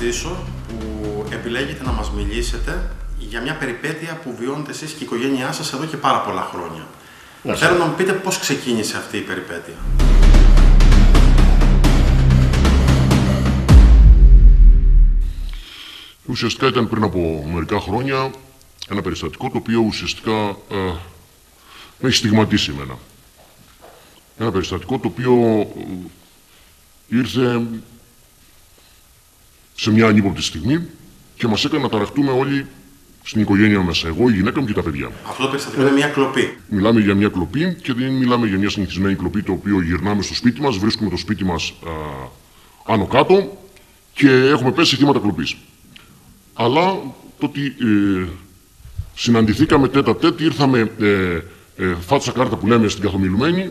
ευχαριστήσω που επιλέγετε να μας μιλήσετε για μια περιπέτεια που βιώνετε εσείς και η οικογένειά σας εδώ και πάρα πολλά χρόνια. Θέλω να μου πείτε πώς ξεκίνησε αυτή η περιπέτεια. Ουσιαστικά ήταν πριν από μερικά χρόνια ένα περιστατικό το οποίο ουσιαστικά ε, με έχει στιγματίσει εμένα. Ένα περιστατικό το οποίο ε, ήρθε σε μια ανύποπτη στιγμή και μας έκανε να ταραχτούμε όλοι στην οικογένεια μέσα. Εγώ, η γυναίκα μου και τα παιδιά μου. Αυτό το περιστατικό είναι μια κλοπή. Μιλάμε για μια κλοπή και δεν μιλάμε για μια συνηθισμένη κλοπή το οποίο γυρνάμε στο σπίτι μας, βρίσκουμε το σπίτι μας α, άνω κάτω και έχουμε πέσει θύματα κλοπής. Αλλά το ότι ε, συναντηθήκαμε τέτα τέτη, ήρθαμε ε, ε, φάτσα κάρτα που λέμε στην καθομιλουμένη,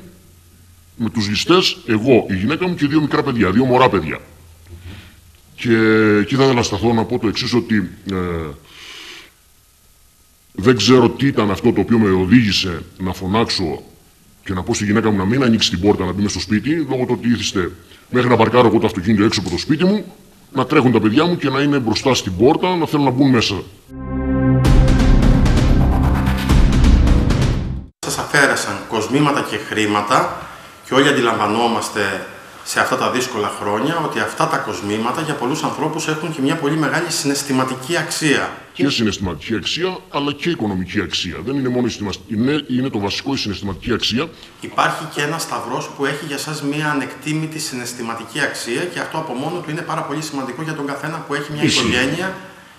με τους ληστές, εγώ, η γυναίκα μου και δύο μικρά παιδιά, δύο μωρά παιδιά. Και εκεί θα ήθελα να σταθώ να πω το εξής ότι ε, δεν ξέρω τι ήταν αυτό το οποίο με οδήγησε να φωνάξω και να πω στη γυναίκα μου να μην ανοίξει την πόρτα να μπει στο σπίτι, λόγω του ότι ήθιστε μέχρι να παρκάρω εγώ το αυτοκίνητο έξω από το σπίτι μου, να τρέχουν τα παιδιά μου και να είναι μπροστά στην πόρτα, να θέλουν να μπουν μέσα. Σας αφαίρεσαν κοσμήματα και χρήματα και όλοι αντιλαμβανόμαστε σε αυτά τα δύσκολα χρόνια ότι αυτά τα κοσμήματα για πολλούς ανθρώπους έχουν και μια πολύ μεγάλη συναισθηματική αξία. Και συναισθηματική αξία, αλλά και οικονομική αξία. Δεν είναι μόνο η συναισθηματική, είναι, είναι το βασικό η συναισθηματική αξία. Υπάρχει και ένας σταυρός που έχει για σας μια ανεκτήμητη συναισθηματική αξία και αυτό από μόνο του είναι πάρα πολύ σημαντικό για τον καθένα που έχει μια Ισχύει. οικογένεια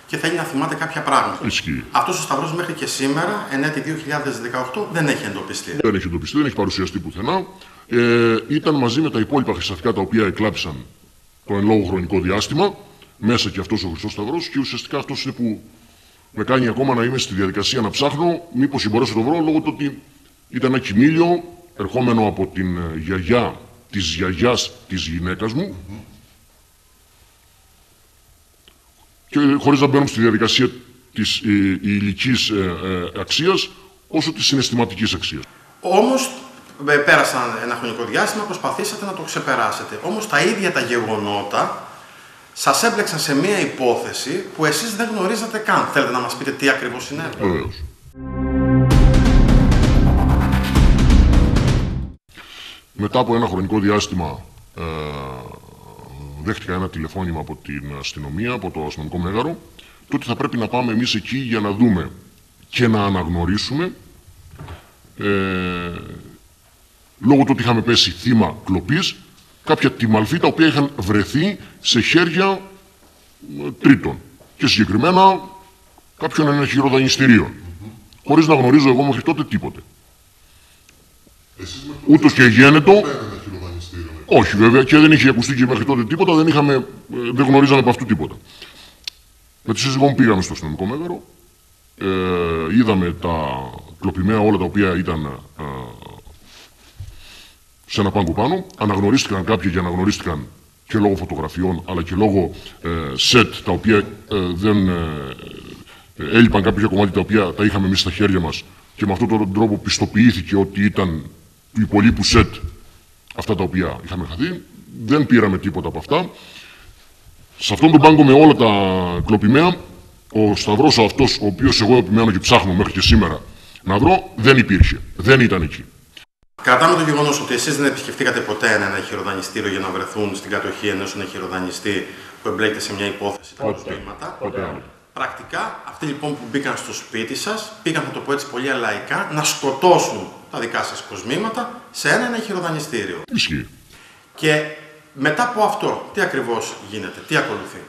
και θέλει να θυμάται κάποια πράγματα. Ισχύει. Αυτός ο σταυρός μέχρι και σήμερα, εν έτη 2018, δεν έχει εντοπιστεί. Δεν έχει εντοπιστεί, δεν έχει παρουσιαστεί πουθενά. Ε, ήταν μαζί με τα υπόλοιπα χρυσαφικά τα οποία εκλάψαν το εν λόγω χρονικό διάστημα, μέσα και αυτός ο Χρυσός Σταυρός, και ουσιαστικά αυτός είναι που με κάνει ακόμα να είμαι στη διαδικασία να ψάχνω μήπως μπορέσω να το βρω λόγω του ότι ήταν ένα κοιμήλιο ερχόμενο από την ε, γιαγιά της γιαγιάς της γυναίκας μου. Και χωρίς να μπαίνω στη διαδικασία της ε, υλική ε, ε, αξίας, όσο της συναισθηματικής αξίας. Όμως ε, πέρασαν ένα χρονικό διάστημα, προσπαθήσατε να το ξεπεράσετε. Όμως τα ίδια τα γεγονότα σας έμπλεξαν σε μία υπόθεση που εσείς δεν γνωρίζατε καν. Θέλετε να μας πείτε τι ακριβώς συνέβη. Βεβαίως. Μετά από ένα χρονικό διάστημα ε, δέχτηκα ένα τηλεφώνημα από την αστυνομία, από το αστυνομικό μέγαρο, το ότι θα πρέπει να πάμε εμείς εκεί για να δούμε και να αναγνωρίσουμε. Ε, λόγω του ότι είχαμε πέσει θύμα κλοπής κάποια τιμαλφή τα οποία είχαν βρεθεί σε χέρια ε, τρίτων και συγκεκριμένα κάποιων ενεχειροδανιστηρίων χωρίς να γνωρίζω εγώ μέχρι τότε τίποτε. Εσείς με Ούτως και γένετο, πέρα ένα χειροδανιστήριο. ναι. Όχι βέβαια και δεν είχε ακουστεί και μέχρι τότε τίποτα, δεν, είχαμε, ε, δεν γνωρίζαμε από αυτού τίποτα. Με τη σύζυγό μου πήγαμε στο αστυνομικό μέγαρο, ε, είδαμε τα κλοπημένα όλα τα οποία ήταν ε, σε ένα πάγκο πάνω, αναγνωρίστηκαν κάποιοι και αναγνωρίστηκαν και λόγω φωτογραφιών αλλά και λόγω ε, σετ τα οποία ε, δεν ε, ε, έλειπαν κάποια κομμάτια τα οποία τα είχαμε εμείς στα χέρια μας και με αυτόν τον τρόπο πιστοποιήθηκε ότι ήταν του υπολείπου σετ αυτά τα οποία είχαμε χαθεί. Δεν πήραμε τίποτα από αυτά. Σε αυτόν τον πάγκο με όλα τα κλοπημαία, ο Σταυρός αυτός, ο οποίος εγώ επιμένω και ψάχνω μέχρι και σήμερα να βρω, δεν υπήρχε. Δεν ήταν εκεί. Κρατάμε το γεγονός ότι εσείς δεν επισκεφτήκατε ποτέ ένα εχειροδανιστήριο για να βρεθούν στην κατοχή ενός εχειροδανιστή που εμπλέκεται σε μια υπόθεση τα Ποτέ. Κοσμήματα. Ποτέ άλλο. Πρακτικά, αυτοί λοιπόν που μπήκαν στο σπίτι σας, πήγαν, θα το πω έτσι πολύ αλαϊκά, να σκοτώσουν τα δικά σας κοσμήματα σε ένα εχειροδανιστήριο. Ισχύει. Και μετά από αυτό, τι ακριβώς γίνεται, τι ακολουθεί;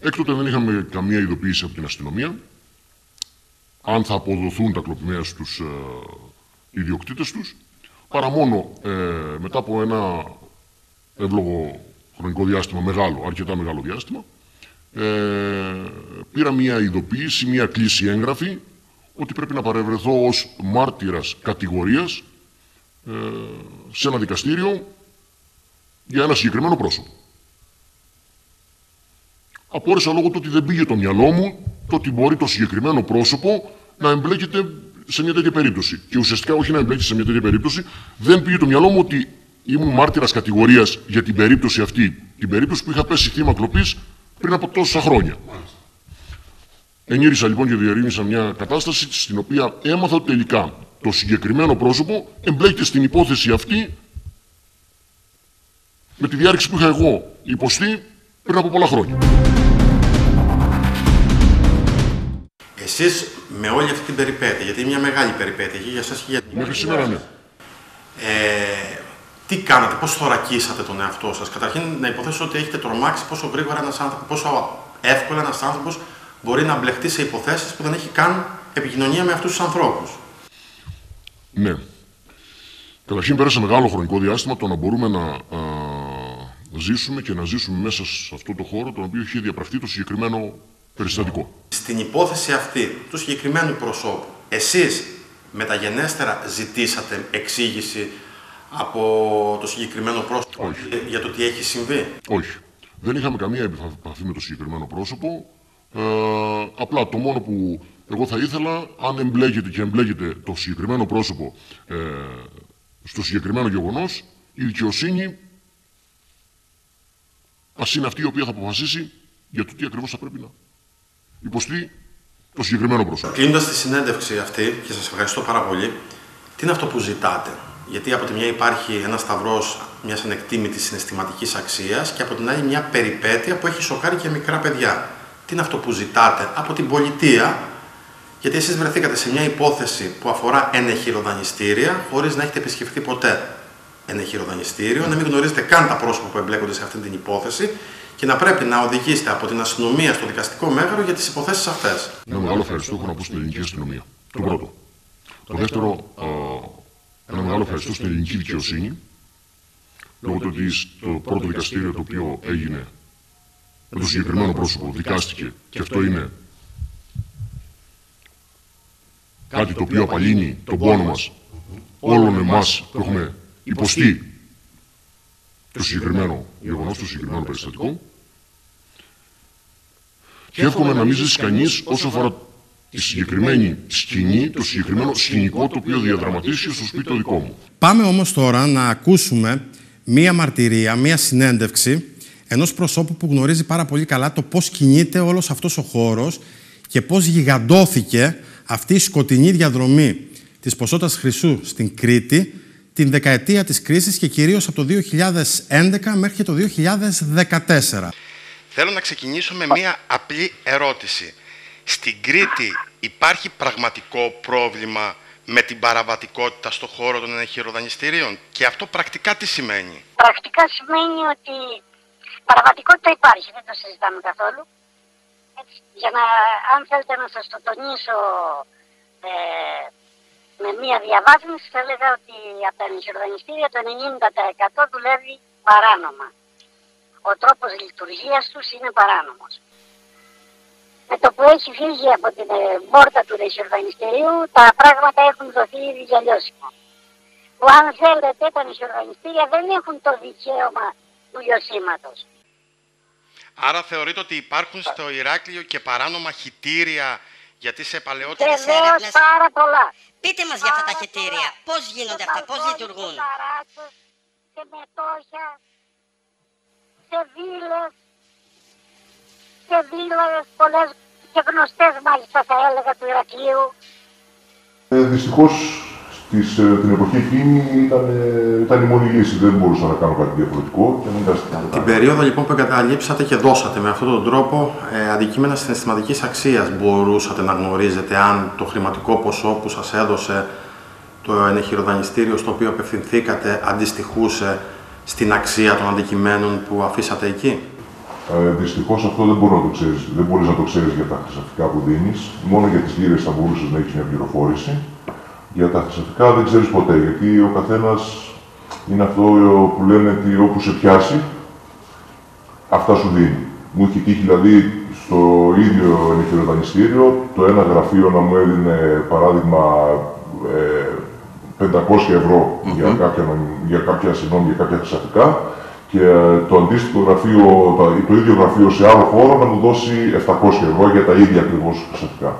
Έκτοτε δεν είχαμε καμία ειδοποίηση από την αστυνομία αν θα αποδοθούν τα κλοπημαία στους ε, ιδιοκτήτες τους, παρά μόνο ε, μετά από ένα εύλογο χρονικό διάστημα, μεγάλο, αρκετά μεγάλο διάστημα, ε, πήρα μια ειδοποίηση, μια κλίση έγγραφη, ότι πρέπει να παρευρεθώ ως μάρτυρας κατηγορίας ε, σε ένα δικαστήριο για ένα συγκεκριμένο πρόσωπο. Απόρρισα λόγω του ότι δεν πήγε το μυαλό μου το ότι μπορεί το συγκεκριμένο πρόσωπο να εμπλέκεται σε μια τέτοια περίπτωση. Και ουσιαστικά όχι να εμπλέκεται σε μια τέτοια περίπτωση, δεν πήγε το μυαλό μου ότι ήμουν μάρτυρας κατηγορίας για την περίπτωση αυτή, την περίπτωση που είχα πέσει θύμα κλοπής πριν από τόσα χρόνια. Ενήρισα λοιπόν και διερεύνησα μια κατάσταση στην οποία έμαθα ότι τελικά το συγκεκριμένο πρόσωπο εμπλέκεται στην υπόθεση αυτή με τη διάρκεια που είχα εγώ υποστεί πριν από πολλά χρόνια. Εσείς με όλη αυτή την περιπέτεια, γιατί είναι μια μεγάλη περιπέτεια και για εσάς και για Μέχρι σήμερα ναι. Ε, τι κάνατε, πώς θωρακίσατε τον εαυτό σας; Καταρχήν να υποθέσω ότι έχετε τρομάξει πόσο γρήγορα ένας άνθρωπος, πόσο εύκολα ένας άνθρωπος μπορεί να μπλεχτεί σε υποθέσεις που δεν έχει καν επικοινωνία με αυτούς τους ανθρώπους. Ναι. Καταρχήν πέρασε μεγάλο χρονικό διάστημα το να μπορούμε να α, ζήσουμε και να ζήσουμε μέσα σε αυτό το χώρο τον οποίο είχε διαπραχθεί το συγκεκριμένο περιστατικό. Στην υπόθεση αυτή του συγκεκριμένου προσώπου, εσείς μεταγενέστερα ζητήσατε εξήγηση από το συγκεκριμένο πρόσωπο Όχι. για το τι έχει συμβεί; Όχι. Δεν είχαμε καμία επαφή με το συγκεκριμένο πρόσωπο. Ε, απλά το μόνο που εγώ θα ήθελα, αν εμπλέκεται και εμπλέκεται το συγκεκριμένο πρόσωπο ε, στο συγκεκριμένο γεγονός, η δικαιοσύνη ας είναι αυτή η οποία θα αποφασίσει για το τι ακριβώς θα πρέπει να υποστεί το συγκεκριμένο πρόσωπο. Κλείνοντας τη συνέντευξη αυτή, και σας ευχαριστώ πάρα πολύ, τι είναι αυτό που ζητάτε; Γιατί από τη μια υπάρχει ένας σταυρός μιας ανεκτήμητης συναισθηματικής αξίας και από την άλλη μια περιπέτεια που έχει σοκάρει και μικρά παιδιά. Τι είναι αυτό που ζητάτε από την πολιτεία, γιατί εσείς βρεθήκατε σε μια υπόθεση που αφορά ενεχειροδανιστήρια χωρίς να έχετε επισκεφθεί ποτέ ενεχειροδανιστήριο, να μην γνωρίζετε καν τα πρόσωπα που εμπλέκονται σε αυτή την υπόθεση και να πρέπει να οδηγήσετε από την αστυνομία στο δικαστικό μέγαρο για τις υποθέσεις αυτές. Ένα μεγάλο ευχαριστώ έχω να πω στην ελληνική αστυνομία. Το πρώτο. Το δεύτερο, α, ένα μεγάλο ευχαριστώ στην ελληνική δικαιοσύνη, λόγω του ότι το πρώτο δικαστήριο το οποίο έγινε με το συγκεκριμένο πρόσωπο δικάστηκε και αυτό είναι κάτι το οποίο απαλύνει τον πόνο μας όλων εμάς που έχουμε υποστεί το συγκεκριμένο γεγονός, το συγκεκριμένο περιστατικό. Και εύχομαι να μην ζήσει κανείς όσο αφορά τη συγκεκριμένη σκηνή, το συγκεκριμένο σκηνικό το οποίο διαδραματίστηκε στο σπίτι το δικό μου. Πάμε όμως τώρα να ακούσουμε μία μαρτυρία, μία συνέντευξη ενός προσώπου που γνωρίζει πάρα πολύ καλά το πώς κινείται όλος αυτός ο χώρος και πώς γιγαντώθηκε αυτή η σκοτεινή διαδρομή της ποσότητας χρυσού στην Κρήτη την δεκαετία της κρίσης και κυρίως από το 2011 μέχρι και το 2014. Θέλω να ξεκινήσω με μία απλή ερώτηση. Στην Κρήτη υπάρχει πραγματικό πρόβλημα με την παραβατικότητα στο χώρο των εγχειροδανιστήριων και αυτό πρακτικά τι σημαίνει; Πρακτικά σημαίνει ότι παραβατικότητα υπάρχει, δεν το συζητάμε καθόλου. Έτσι, για να, αν θέλετε να σας το τονίσω ε, με μία διαβάθμιση, θα έλεγα ότι από τα εγχειροδανιστήρια το 90% δουλεύει παράνομα. Ο τρόπος λειτουργίας τους είναι παράνομος. Με το που έχει φύγει από την ε, πόρτα του νησιοργανιστηρίου, τα πράγματα έχουν δοθεί ήδη για λιώσιμο. Που αν θέλετε, τα νησιοργανιστήρια δεν έχουν το δικαίωμα του λιωσίματος. Άρα θεωρείτε ότι υπάρχουν στο Ηράκλειο και παράνομα χιτήρια γιατί σε παλαιότερα... Βεβαίω έρευνες. πάρα πολλά. Πείτε μας για αυτά τα Πάρα χετήρια. πολλά. Πώς γίνονται Σε αυτά, πώς μπαλκόνια, λειτουργούν; Σε ταράτσες, σε μετόχια, σε βίλες, σε βίλες πολλές και γνωστές μάλιστα θα έλεγα του Ηρακλείου. Ε, Δυστυχώς την εποχή εκείνη ήταν, ε, ήταν η μόνη λύση. Δεν μπορούσα να κάνω κάτι διαφορετικό και μην τα Την περίοδο λοιπόν που εγκαταλείψατε και δώσατε με αυτόν τον τρόπο ε, αντικείμενα συναισθηματικής αξίας μπορούσατε να γνωρίζετε αν το χρηματικό ποσό που σας έδωσε το ενεχειροδανιστήριο στο οποίο απευθυνθήκατε αντιστοιχούσε στην αξία των αντικειμένων που αφήσατε εκεί; Ε, Δυστυχώς αυτό δεν μπορεί να το ξέρεις. Δεν μπορείς να το ξέρεις για τα χρυσαφικά που δίνεις. Μόνο για τις λίρες θα μπορούσες να έχεις μια πληροφόρηση. Για τα χρυσαφικά δεν ξέρεις ποτέ. Γιατί ο καθένας είναι αυτό που λένε ότι όπου σε πιάσει, αυτά σου δίνει. Μου είχε τύχει δηλαδή στο ίδιο ενεχειροδανιστήριο το ένα γραφείο να μου έδινε παράδειγμα ε, 500 ευρώ για, κάποια, για κάποια, συγγνώμη, για κάποια χρυσαφικά και ε, το αντίστοιχο γραφείο, το, το ίδιο γραφείο σε άλλο χώρο να μου δώσει 700 ευρώ για τα ίδια ακριβώς χρυσαφικά.